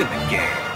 in the game.